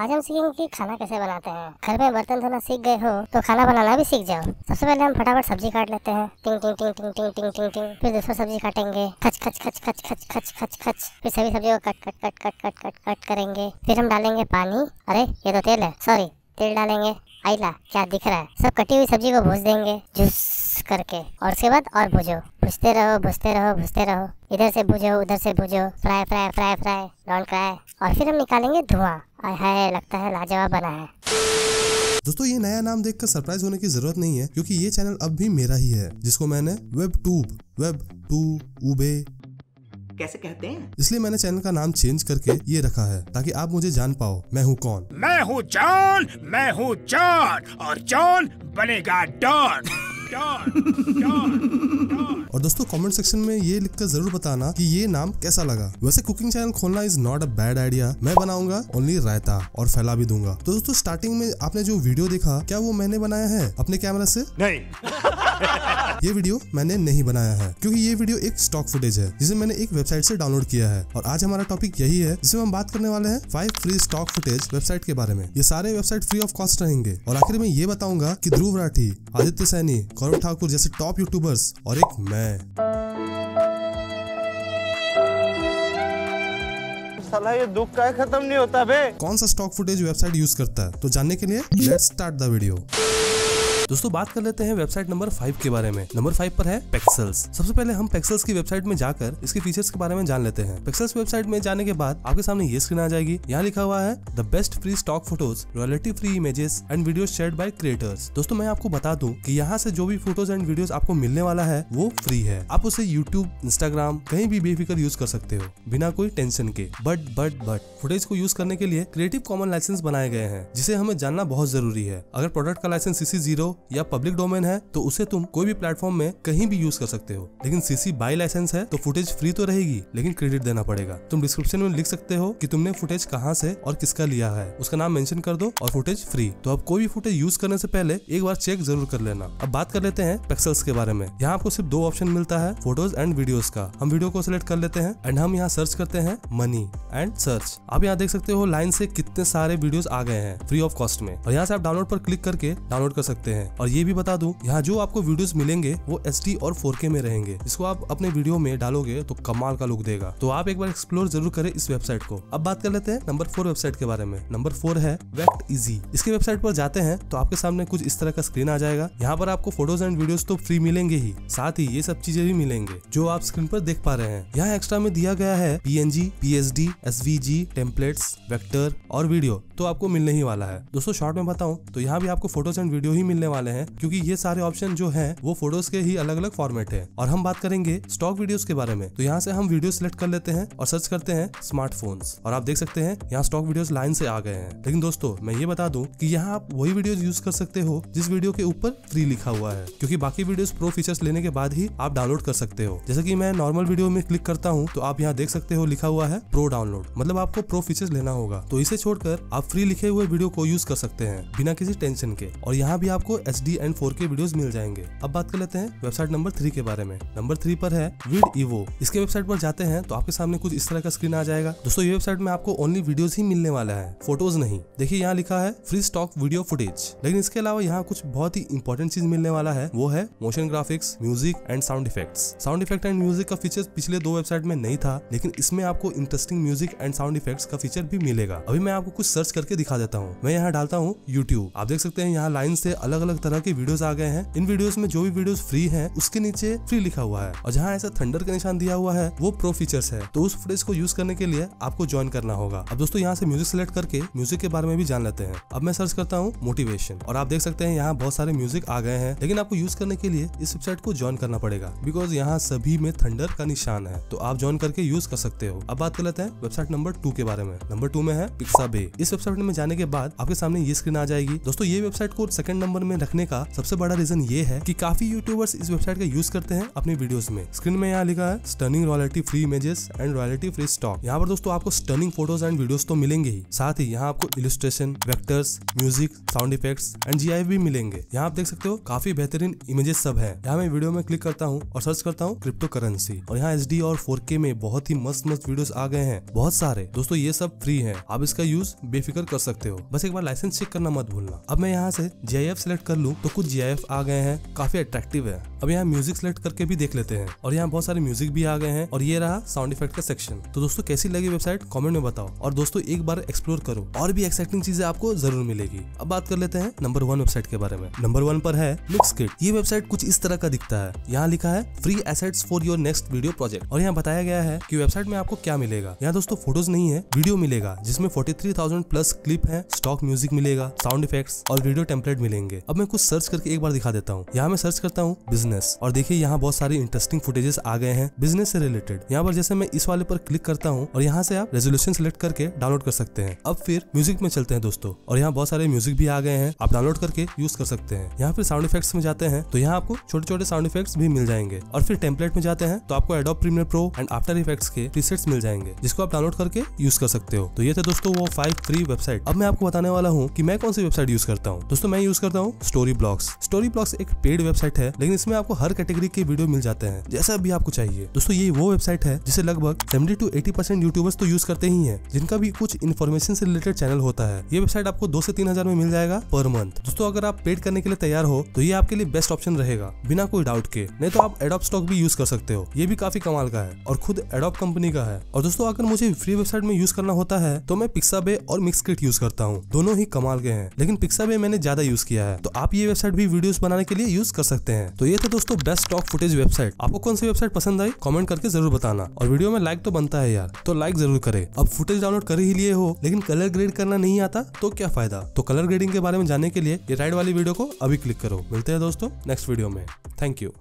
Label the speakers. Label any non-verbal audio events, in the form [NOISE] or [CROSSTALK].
Speaker 1: आज हम सीखेंगे कि खाना कैसे बनाते हैं। घर में बर्तन धोना सीख गए हो तो खाना बनाना भी सीख जाओ। सबसे पहले हम फटाफट सब्ज़ी काट लेते हैं। टिंग टिंग टिंग टिंग टिंग टिंग टिंग टिंग। फिर दूसरा सब्ज़ी काटेंगे। खच खच खच खच खच खच खच खच। फिर सभी सब्जियों को cut cut cut cut cut cut cut करेंगे। फिर हम डालेंगे पानी। अरे, ये तो तेल है। सॉरी तेल डालेंगे। आइला, क्या दिख रहा है? सब कटी हुई सब्ज़ी को भूज देंगे, जूस करके। और उसके बाद और भूजो। भूजते रहो भूजते रहो भूजते रहो। इधर से भूजो, उधर से भूजो। Fry fry fry fry don't cry और फिर हम निकालेंगे धुआँ। हाय, लगता है लाजवाब बना है।
Speaker 2: दोस्तों, ये नया नाम देखकर सरप्राइज़ होने की ज़रूरत नहीं है, क्योंकि ये चैनल अब भी मेरा ही है, जिसको मैंने web tube web to ube
Speaker 3: कैसे कहते हैं?
Speaker 2: इसलिए मैंने चैनल का नाम चेंज करके ये रखा है ताकि आप मुझे जान पाओ मैं हूँ कौन?
Speaker 4: मैं हूँ जॉन मैं हूँ जॉन और जॉन बनेगा डॉन डॉन डॉन डॉन।
Speaker 2: और दोस्तों कमेंट सेक्शन में ये लिखकर ज़रूर बताना कि ये नाम कैसा लगा। वैसे कुकिंग चैनल खोलना is not a bad idea मैं बनाऊँगा ओनली रायता और फैला भी दूँगा। तो दोस्तों स्टार्टिंग में आपने जो वीडियो देखा क्या वो मैंने बनाया है अपने कैमरा से?
Speaker 4: नहीं। [LAUGHS]
Speaker 2: ये वीडियो मैंने नहीं बनाया है क्योंकि ये वीडियो एक स्टॉक फुटेज है जिसे मैंने एक वेबसाइट से डाउनलोड किया है। और आज हमारा टॉपिक यही है जिसमें हम बात करने वाले हैं five free stock footage website के बारे में। ये सारे वेबसाइट फ्री ऑफ़ कॉस्ट रहेंगे। और आखिर में ये बताऊँगा की ध्रुव राठी आदित्य सैनी गौरव ठाकुर जैसे टॉप यूट्यूबर्स और एक मैं।
Speaker 5: साला ये दुख का खत्म नहीं होता बे।
Speaker 2: कौन सा स्टॉक फुटेज वेबसाइट यूज़ करता है? तो जानने के लिए लेट्स स्टार्ट द वीडियो दोस्तों, बात कर लेते हैं वेबसाइट नंबर फाइव के बारे में। नंबर फाइव पर है पेक्सल्स सबसे पहले हम पेक्सल्स की वेबसाइट में जाकर इसके फीचर्स के बारे में जान लेते हैं। पेक्सल्स वेबसाइट में जाने के बाद आपके सामने ये स्क्रीन आ जाएगी। यहाँ लिखा हुआ है the best free stock photos royalty free images and video share by creators दोस्तों, मैं आपको बता दूँ कि यहाँ से जो भी फ़ोटोज़ एंड वीडियोस आपको मिलने वाला है, वो फ्री है। आप उसे यूट्यूब इंस्टाग्राम कहीं भी बेफिक्र यूज़ कर सकते हो, बिना कोई टेंशन के। बट बट बट फुटेज को यूज़ करने के लिए क्रिएटिव कॉमन लाइसेंस बनाए गए हैं, जिसे हमें जानना बहुत ज़रूरी है। अगर प्रोडक्ट का लाइसेंस सीसी ज़ीरो या पब्लिक डोमेन है तो उसे तुम कोई भी प्लेटफॉर्म में कहीं भी यूज़ कर सकते हो। लेकिन सीसी बाई लाइसेंस है तो फुटेज फ्री तो रहेगी, लेकिन क्रेडिट देना पड़ेगा। तुम डिस्क्रिप्शन में लिख सकते हो कि तुमने फुटेज कहाँ से और किसका लिया है। उसका नाम मेंशन कर दो और फुटेज फ्री तो अब कोई भी फुटेज यूज़ करने से पहले एक बार चेक ज़रूर कर लेना। अब बात कर लेते हैं पेक्सल्स के बारे में। यहाँ आपको सिर्फ़ दो ऑप्शन मिलता है फ़ोटोज़ एंड वीडियोस का। हम वीडियो को सिलेक्ट कर लेते हैं एंड हम यहाँ सर्च करते हैं मनी एंड सर्च आप यहाँ देख सकते हो लाइन से कितने सारे वीडियोस आ गए हैं फ्री ऑफ़ कॉस्ट में। और यहाँ से आप डाउनलोड पर क्लिक करके डाउनलोड कर सकते हैं। और ये भी बता दूँ, यहाँ जो आपको वीडियोस मिलेंगे, वो एच और 4K में रहेंगे। इसको आप अपने वीडियो में डालोगे तो कमाल का लुक देगा। तो आप एक बार एक्सप्लोर ज़रूर करें इस वेबसाइट को। अब बात कर लेते हैं नंबर फोर वेबसाइट के बारे में। नंबर फोर है वेक्ट इजी इसके वेबसाइट पर जाते हैं तो आपके सामने कुछ इस तरह का स्क्रीन आ जाएगा। यहाँ पर आपको फ़ोटोज़ एंड वीडियोस तो फ्री मिलेंगे ही। साथ ही ये सब चीज़ें भी मिलेंगे, जो आप स्क्रीन पर देख पा रहे हैं। यहाँ एक्स्ट्रा में दिया गया है P N G P S D S V G templates vector और वीडियो तो आपको मिलने ही वाला है। दोस्तों शॉर्ट में बताऊँ तो यहाँ भी आपको फ़ोटोज़ एंड वीडियो ही मिलने वाले हैं, क्योंकि ये सारे ऑप्शन जो है, वो फ़ोटोज़ के ही अलग अलग फॉर्मेट है। और हम बात करेंगे स्टॉक वीडियोस के बारे में। तो यहाँ से हम वीडियो सिलेक्ट कर लेते हैं और सर्च करते हैं स्मार्टफोन्स और आप देख सकते हैं, यहाँ स्टॉक वीडियोस लाइन से आ गए हैं। लेकिन दोस्तों, मैं ये बता दूँ कि यहाँ आप वही वीडियोस यूज़ कर सकते हो, जिस वीडियो के ऊपर फ्री लिखा हुआ है। क्योंकि बाकी वीडियोस प्रो फीचर्स लेने के बाद ही आप डाउनलोड कर सकते हो। जैसे कि मैं नॉर्मल वीडियो में क्लिक करता हूँ तो आप यहाँ देख सकते हो लिखा हुआ है प्रो डाउनलोड मतलब आपको प्रो फीचर्स लेना होगा। तो इसे छोड़कर आप फ्री लिखे हुए वीडियो को यूज़ कर सकते हैं, बिना किसी टेंशन के। और यहाँ भी आपको H D and four K videos मिल जाएँगे। अब बात कर लेते हैं वेबसाइट नंबर थ्री के बारे में। नंबर थ्री पर है विड इवो इसके वेबसाइट पर जाते हैं तो आपके सामने कुछ इस तरह का स्क्रीन आ जाएगा। दोस्तों, ये वेबसाइट में आपको ओनली वीडियोस ही मिलने वाला है फ़ोटोज़ नहीं। देखिए, यहाँ लिखा है फ्री स्टॉक वीडियो फुटेज लेकिन इसके अलावा यहाँ कुछ बहुत ही इंपॉर्टेंट चीज़ मिलने वाला है, वो है motion graphics music and sound effects sound effect and music का फीचर पिछले दो वेबसाइट में नहीं था, लेकिन इसमें आपको interesting music and sound effects का फीचर भी मिलेगा। अभी मैं आपको कुछ सर्च करके दिखा देता हूँ। मैं यहाँ डालता हूँ यूट्यूब आप देख सकते हैं यहाँ लाइन से अलग अलग तरह के वीडियोस आ गए हैं। इन वीडियोस में जो भी वीडियोस फ्री हैं, उसके नीचे फ्री लिखा हुआ है। और जहाँ ऐसा थंडर का निशान दिया हुआ है, वो प्रो फीचर्स है। तो उस फुटेज को यूज़ करने के लिए आपको ज्वाइन करना होगा। अब दोस्तों, यहाँ से म्यूज़िक सेलेक्ट करके म्यूज़िक के बारे में भी जान लेते हैं। अब मैं सर्च करता हूँ मोटिवेशन और आप देख सकते हैं, यहाँ बहुत सारे म्यूज़िक आ गए हैं। लेकिन आपको यूज़ करने के लिए इस वेबसाइट को ज्वाइन करना पड़ेगा। बिकॉज़ यहाँ सभी में थंडर का निशान है। तो आप ज्वाइन करके यूज़ कर सकते हो। अब बात कर लेते हैं वेबसाइट नंबर टू के बारे में। नंबर टू में है पिक्सा बे इस वेबसाइट में जाने के बाद आपके सामने ये स्क्रीन आ जाएगी। दोस्तों, ये वेबसाइट को सेकंड नंबर में रखने का सबसे बड़ा रीजन ये है कि काफ़ी यूट्यूबर्स इस वेबसाइट का यूज़ करते हैं अपनी वीडियोस में। स्क्रीन में यहाँ लिखा है stunning royalty free images and royalty free stock यहाँ पर दोस्तों आपको स्टर्निंग फ़ोटोज़ एंड वीडियोस तो मिलेंगे ही। साथ ही यहाँ आपको illustration vectors music sound effects and जी भी मिलेंगे। यहाँ आप देख सकते हो काफ़ी बेहतरीन इमेजेस सब है। यहाँ मैं वीडियो में क्लिक करता हूँ और सर्च करता हूँ क्रिप्टो करेंसी और यहाँ एच और फोर में बहुत ही मस्त मस्त वीडियोस आ गए हैं। बहुत सारे। दोस्तों ये सब फ्री है। आप इसका यूज़ बेफिक्र कर सकते हो। बस एक बार लाइसेंस चेक करना मत भूलना। अब मैं यहाँ से जी सिलेक्ट कर लूँ तो कुछ GIF आ गए हैं काफ़ी अट्रैक्टिव है। अब यहाँ म्यूज़िक सेलेक्ट करके भी देख लेते हैं। और यहाँ बहुत सारे म्यूज़िक भी आ गए हैं। और ये रहा साउंड इफ़ेक्ट का सेक्शन तो दोस्तों कैसी लगी वेबसाइट कमेंट में बताओ। और दोस्तों एक बार एक्सप्लोर करो। और भी एक्साइटिंग चीज़ें आपको ज़रूर मिलेगी। अब बात कर लेते हैं नंबर वन वेबसाइट के बारे में। नंबर वन पर है मिक्सकिट ये वेबसाइट कुछ इस तरह का दिखता है। यहाँ लिखा है free assets for your next video project और यहाँ बताया गया है की वेबसाइट में आपको क्या मिलेगा। यहाँ दोस्तों फ़ोटोज़ नहीं है वीडियो मिलेगा जिसमें 43,000 प्लस क्लिप है स्टॉक म्यूज़िक मिलेगा साउंड इफेक्ट्स और वीडियो टेम्पलेट मिलेंगे। अब मैं कुछ सर्च करके एक बार दिखा देता हूँ। यहाँ मैं सर्च करता हूँ बिज़नेस और देखिए यहाँ बहुत सारी इंटरेस्टिंग फुटेजेस आ गए हैं बिज़नेस से रिलेटेड यहाँ पर जैसे मैं इस वाले पर क्लिक करता हूँ और यहाँ से आप रेजोल्यूशन सिलेक्ट करके डाउनलोड कर सकते हैं। अब फिर म्यूज़िक में चलते हैं दोस्तों और यहाँ बहुत सारे म्यूज़िक भी आ गए हैं। आप डाउनलोड करके यूज़ कर सकते हैं। यहाँ फिर साउंड इफेक्ट्स में जाते हैं तो यहाँ आपको छोटे छोटे साउंड इफेक्ट्स भी मिल जाएँगे। और फिर टेम्पलेट में जाते हैं तो आपको Adobe Premiere Pro and After Effects के प्रीसेट्स मिल जाएँगे, जिसको आप डाउनलोड करके यूज़ कर सकते हो। तो ये थे दोस्तों वो फाइव फ्री वेबसाइट अब मैं आपको बताने वाला हूँ कि मैं कौन सी वेबसाइट यूज़ करता हूँ। दोस्तों मैं यूज़ करता हूँ स्टोरी ब्लॉग्स स्टोरी ब्लॉग्स एक पेड वेबसाइट है, लेकिन इसमें आपको हर कैटेगरी के वीडियो मिल जाते हैं, जैसा भी आपको चाहिए। दोस्तों, ये वो वेबसाइट है, जिसे लगभग 70 टू 80 परसेंट यूट्यूबर्स तो यूज़ करते ही है, जिनका भी कुछ इन्फॉर्मेशन से रिलेटेड चैनल होता है। ये वेबसाइट आपको दो से तीन हज़ार में मिल जाएगा पर मंथ दोस्तों, अगर आप पेड करने के लिए तैयार हो तो ये आपके लिए बेस्ट ऑप्शन रहेगा, बिना कोई डाउट के। नहीं तो आप एडोप स्टॉक भी यूज़ कर सकते हो। ये भी काफ़ी कमाल का है और खुद एडोप कंपनी का है। और दोस्तों, अगर मुझे फ्री वेबसाइट में यूज़ करना होता है तो मैं पिक्साबे और मिक्सकिट यूज़ करता हूँ। दोनों ही कमाल के हैं, लेकिन पिक्साबे मैंने ज़्यादा यूज़ किया है। तो आप ये वेबसाइट भी वीडियोस बनाने के लिए यूज़ कर सकते हैं। तो ये थे दोस्तों बेस्ट स्टॉक फुटेज वेबसाइट आपको कौन सी वेबसाइट पसंद आई कमेंट करके ज़रूर बताना। और वीडियो में लाइक तो बनता है यार तो लाइक ज़रूर करे। अब फुटेज डाउनलोड कर ही लिए हो, लेकिन कलर ग्रेड करना नहीं आता तो क्या फ़ायदा? तो कलर ग्रेडिंग के बारे में जानने के लिए ये राइट वाली वीडियो को अभी क्लिक करो। मिलते हैं दोस्तों नेक्स्ट वीडियो में। Thank you